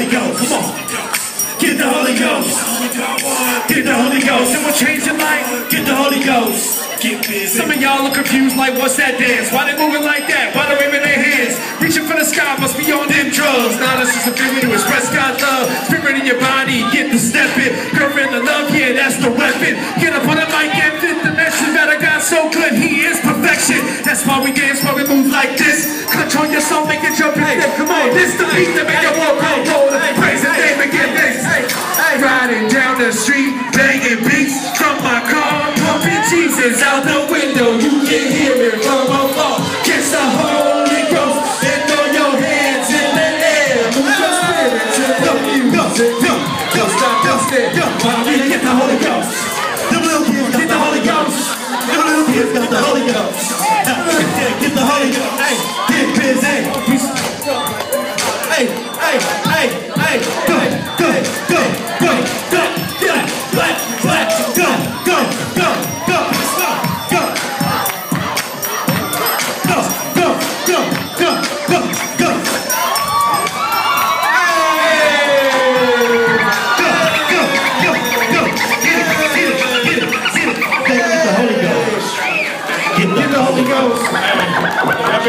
Holy Ghost. Come on. Get the Holy Ghost. Get the Holy Ghost. It will change your life. Get the Holy Ghost. Some of y'all are confused like, what's that dance? Why they moving like that? Why they waving their hands? Reaching for the sky, must be on them drugs. Now this is a way to express God's love. Spirit in your body, get the step in. Girlfriend, the love, yeah, that's the weapon. Get up on the mic and fit the message that I got so good, he is perfection. That's why we dance, why we move like this. Control your make it jump and flip. Come on, this the beat that make your world go roll. Praise the name and get this. Riding down the street, banging beats from my car, pumping Jesus out the window. You can hear it from afar. Kiss the Holy Ghost and throw your hands in the air. Move your spirit to the music. Yo, yo, stop, yo, step. Yo, mommy, get the Holy Ghost. Them little kids got the Holy Ghost. Them little kids got the Holy Ghost. Get the Holy Ghost. Get the Holy Ghost.